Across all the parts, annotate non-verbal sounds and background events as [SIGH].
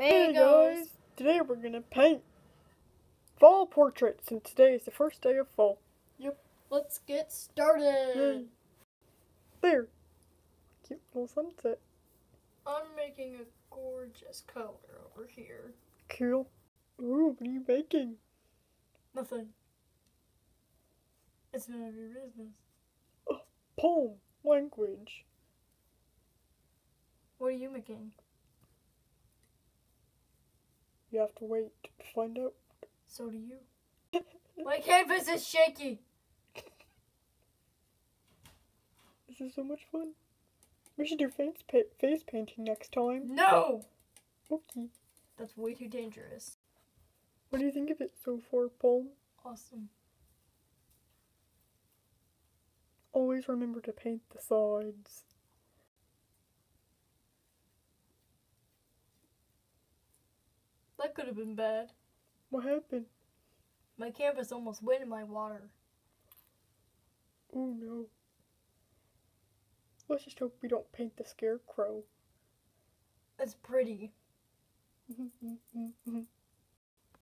Hey guys, today we're gonna paint fall portraits and today is the first day of fall. Yep, let's get started. Yay. There. Cute little sunset. I'm making a gorgeous color over here. Cool. Ooh, what are you making? Nothing. It's none of your business. Oh, Poem. Language. What are you making? You have to wait to find out. So do you. [LAUGHS] My canvas is shaky. This is so much fun. We should do face, pa- face painting next time. No! Okay. That's way too dangerous. What do you think of it so far, Paul? Awesome. Always remember to paint the sides. That could have been bad. What happened? My canvas almost went in my water. Oh no. Let's just hope we don't paint the scarecrow. It's pretty. [LAUGHS]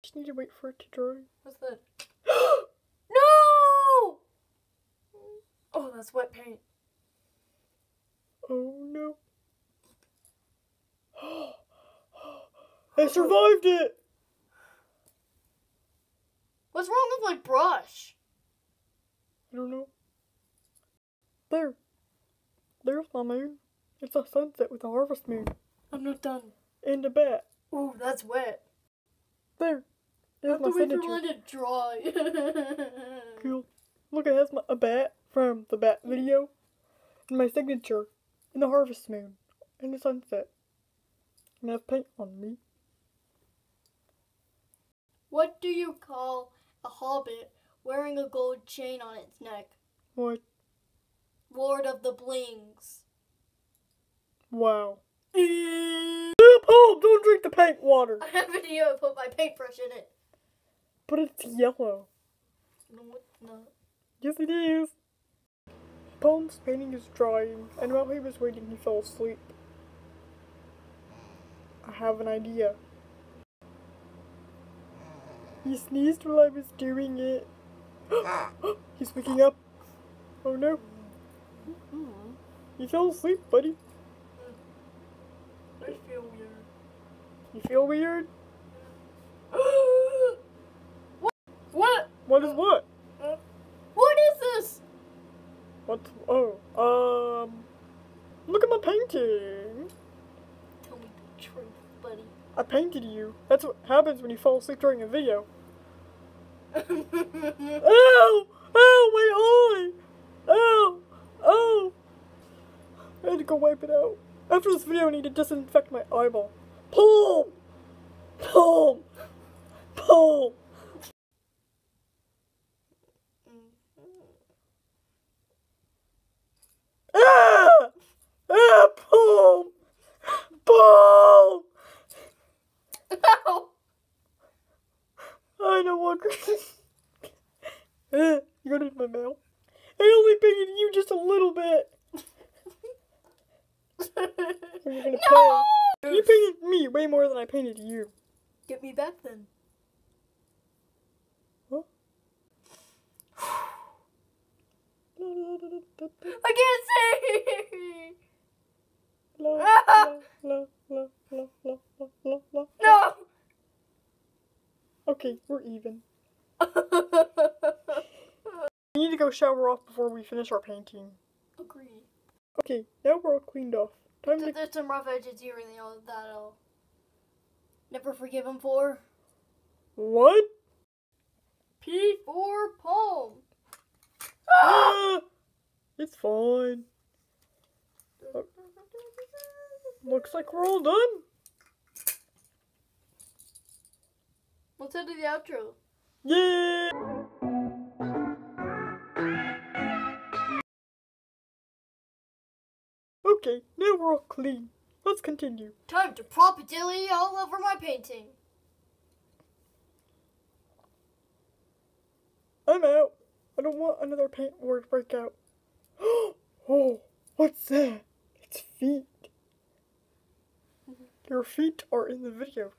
just need to wait for it to dry. What's that? [GASPS] no! Oh, that's wet paint. Oh no. I survived it! What's wrong with my brush? I don't know. There. There's my moon. It's a sunset with a harvest moon. I'm not done. And a bat. Ooh, that's wet. There. I have my to wait for mine to dry. [LAUGHS] Cool. Look, it has my, a bat from the bat video. And my signature. And the harvest moon. And the sunset. And I have paint on me. What do you call a hobbit wearing a gold chain on its neck? What? Lord of the Blings. Wow. Stop, Don't drink the paint water! I have a video. I put my paintbrush in it. But it's yellow. No, it's not. Yes, it is. Paul's painting is drying, and while he was waiting, he fell asleep. I have an idea. He sneezed while I was doing it. [GASPS] He's waking up. Oh no, you fell asleep, buddy. I feel weird. You feel weird? [GASPS] what? What? What is what? What is this? What? Oh, um. Look at my painting. Tell me the truth, buddy. I painted you. That's what happens when you fall asleep during a video. [LAUGHS] Ow! Ow, my eye! Ow! Ow! I had to go wipe it out. After this video, I need to disinfect my eyeball. Palm! Palm! Palm! my. I only painted you just a little bit. [LAUGHS] you gonna no! pay. You painted me way more than I painted you. Get me back then. [SIGHS] I can't see! [LAUGHS] La, la, la, no! Okay, we're even. Go shower off before we finish our painting. Agreed. Okay, now we're all cleaned off. Time to There's some rough edges here and all that I'll never forgive him for. what? P for palm. Ah! It's fine. [LAUGHS] Looks like we're all done. Let's head to the outro. Yay! Okay, now we're all clean. Let's continue. Time to propagilly all over my painting. I'm out. I don't want another paint war to break out. [GASPS] oh, what's that? It's feet. Your feet are in the video.